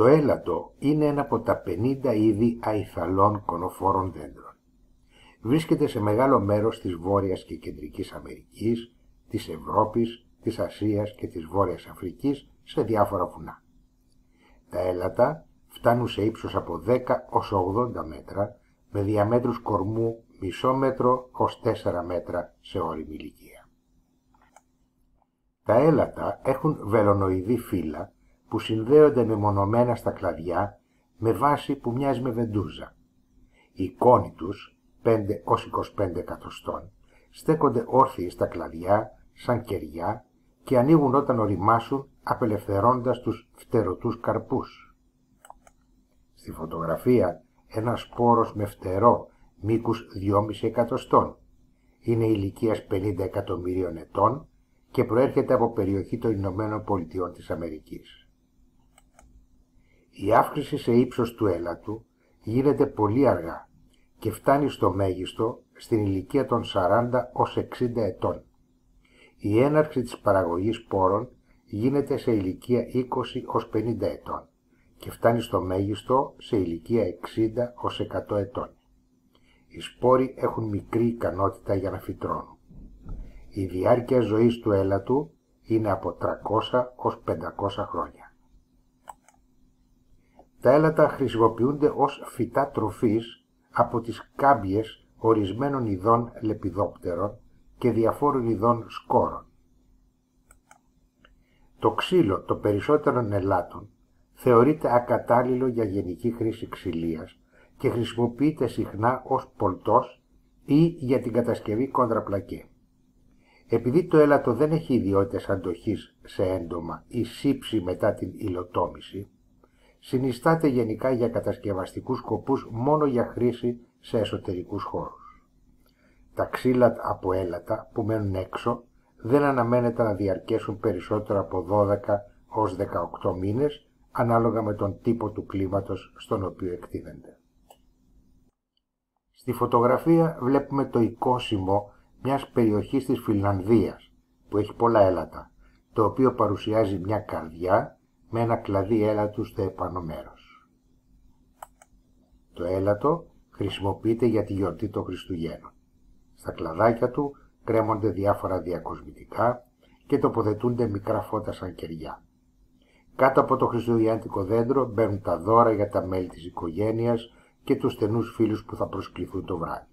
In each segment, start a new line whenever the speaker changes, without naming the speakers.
Το έλατο είναι ένα από τα 50 είδη αϊθαλών κονοφόρων δέντρων. Βρίσκεται σε μεγάλο μέρος της Βόρειας και Κεντρικής Αμερικής, της Ευρώπης, της Ασίας και της Βόρειας Αφρικής σε διάφορα βουνά. Τα έλατα φτάνουν σε ύψος από 10 ως 80 μέτρα με διαμέτρους κορμού μισό μέτρο ως 4 μέτρα σε όρημη ηλικία. Τα έλατα έχουν βελονοειδή φύλλα που συνδέονται μεμονωμένα στα κλαδιά με βάση που μοιάζει με βεντούζα. Οι κόνοι τους, 5 ως 25 εκατοστών, στέκονται όρθιοι στα κλαδιά σαν κεριά και ανοίγουν όταν οριμάσουν απελευθερώντας τους φτερωτούς καρπούς. Στη φωτογραφία ένας σπόρος με φτερό μήκους 2,5 εκατοστών. Είναι ηλικίας 50 εκατομμυρίων ετών και προέρχεται από περιοχή των Ηνωμένων Πολιτειών της Αμερικής. Η αύξηση σε ύψος του έλατου γίνεται πολύ αργά και φτάνει στο μέγιστο στην ηλικία των 40 ως 60 ετών. Η έναρξη της παραγωγής πόρων γίνεται σε ηλικία 20 ως 50 ετών και φτάνει στο μέγιστο σε ηλικία 60 ως 100 ετών. Οι σπόροι έχουν μικρή ικανότητα για να φυτρώνουν. Η διάρκεια ζωής του έλατου είναι από 300 ως 500 χρόνια. Τα έλατα χρησιμοποιούνται ως φυτά τροφής από τις κάμπιες ορισμένων ειδών λεπιδόπτερων και διαφόρων ειδών σκόρων. Το ξύλο των περισσότερων ελάτων θεωρείται ακατάλληλο για γενική χρήση ξυλίας και χρησιμοποιείται συχνά ως πολτός ή για την κατασκευή κοντραπλακέ. Επειδή το έλατο δεν έχει ιδιότητες αντοχής σε έντομα ή σύψη μετά την υλοτόμηση, συνιστάται γενικά για κατασκευαστικούς σκοπούς μόνο για χρήση σε εσωτερικούς χώρους. Τα ξύλα από έλατα που μένουν έξω δεν αναμένεται να διαρκέσουν περισσότερο από 12 ως 18 μήνες ανάλογα με τον τύπο του κλίματος στον οποίο εκτείνεται. Στη φωτογραφία βλέπουμε το οικόσιμο μιας περιοχής της Φιλανδίας που έχει πολλά έλατα, το οποίο παρουσιάζει μια καρδιά με ένα κλαδί έλατου στο επάνω μέρος. Το έλατο χρησιμοποιείται για τη γιορτή των Χριστουγέννων. Στα κλαδάκια του κρέμονται διάφορα διακοσμητικά και τοποθετούνται μικρά φώτα σαν κεριά. Κάτω από το χριστουγεννιάτικο δέντρο μπαίνουν τα δώρα για τα μέλη της οικογένειας και τους στενούς φίλους που θα προσκληθούν το βράδυ.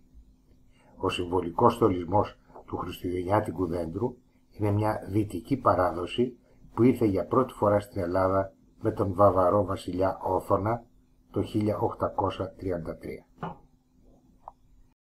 Ο συμβολικός στολισμός του χριστουγεννιάτικου δέντρου είναι μια δυτική παράδοση που ήρθε για πρώτη φορά στην Ελλάδα με τον Βαβαρό βασιλιά Όθωνα το 1833.